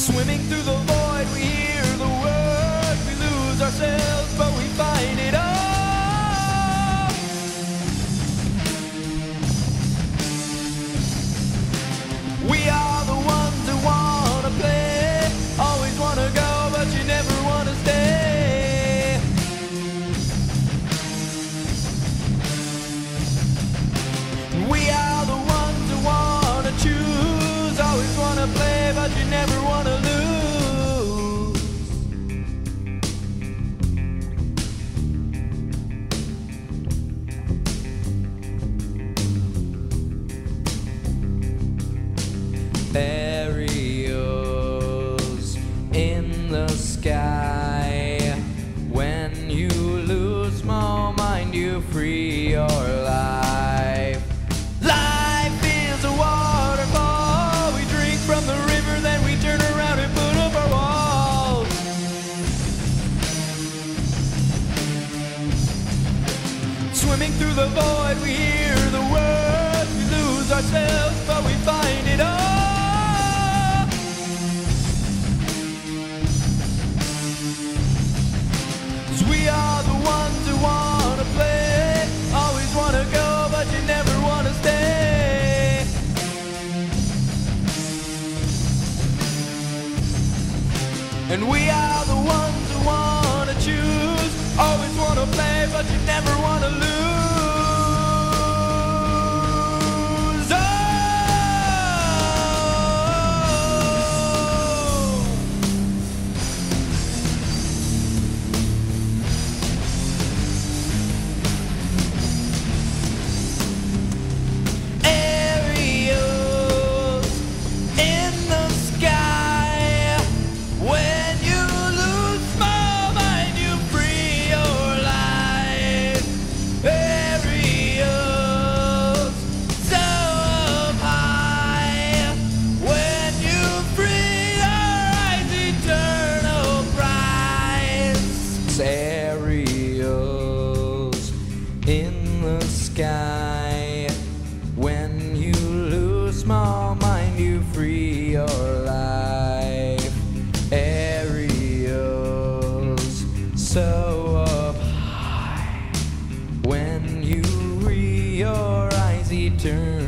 Swimming through the void, we hear the word. We lose ourselves, but we but you never wanna lose. Aerials in the sky. When you lose small mind, you free Swimming through the void, we hear the words. We lose ourselves, but we find it all. 'Cause we are the ones who wanna play. Always wanna go, but you never wanna stay. And we are the ones who wanna choose. Always wanna play, but you never wanna lose. Up high. When you realize eternal